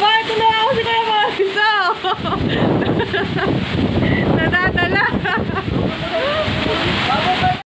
Buiten de huis, ik heb